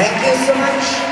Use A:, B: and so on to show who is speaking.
A: Thank you so much.